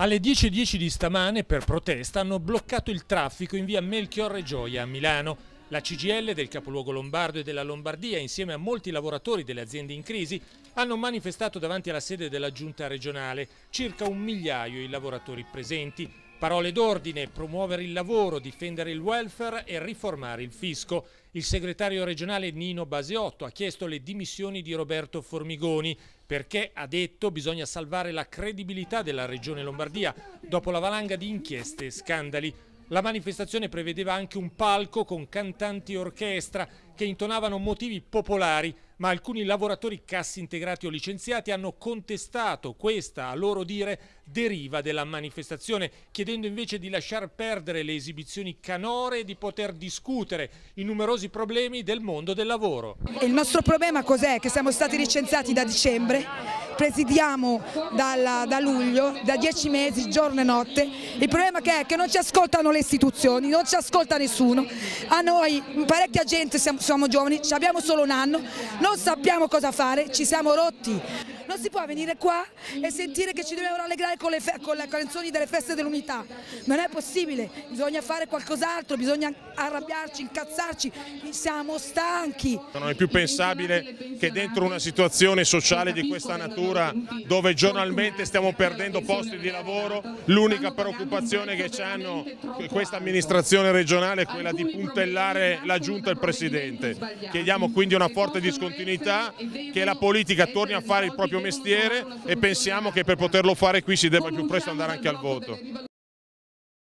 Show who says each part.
Speaker 1: Alle 10.10 di stamane, per protesta, hanno bloccato il traffico in via Melchiorre Gioia a Milano. La CGL del capoluogo lombardo e della Lombardia, insieme a molti lavoratori delle aziende in crisi, hanno manifestato davanti alla sede della giunta regionale, circa un migliaio i lavoratori presenti. Parole d'ordine, promuovere il lavoro, difendere il welfare e riformare il fisco. Il segretario regionale Nino Baseotto ha chiesto le dimissioni di Roberto Formigoni perché, ha detto, bisogna salvare la credibilità della regione Lombardia dopo la valanga di inchieste e scandali. La manifestazione prevedeva anche un palco con cantanti orchestra che intonavano motivi popolari, ma alcuni lavoratori cassi integrati o licenziati hanno contestato questa, a loro dire, deriva della manifestazione, chiedendo invece di lasciar perdere le esibizioni canore e di poter discutere i numerosi problemi del mondo del lavoro.
Speaker 2: Il nostro problema cos'è? Che siamo stati licenziati da dicembre presidiamo dalla, da luglio, da dieci mesi, giorno e notte. Il problema che è che non ci ascoltano le istituzioni, non ci ascolta nessuno. A noi, parecchia gente, siamo, siamo giovani, abbiamo solo un anno, non sappiamo cosa fare, ci siamo rotti. Non si può venire qua e sentire che ci dobbiamo rallegrare con le, con le canzoni delle feste dell'unità. Non è possibile, bisogna fare qualcos'altro, bisogna arrabbiarci, incazzarci, siamo stanchi.
Speaker 3: Non è più pensabile che dentro una situazione sociale di questa natura, dove giornalmente stiamo perdendo posti di lavoro, l'unica preoccupazione che hanno questa amministrazione regionale è quella di puntellare la giunta e il Presidente. Chiediamo quindi una forte discontinuità, che la politica torni a fare il proprio mestiere e pensiamo che per poterlo fare qui si debba più presto andare anche al voto.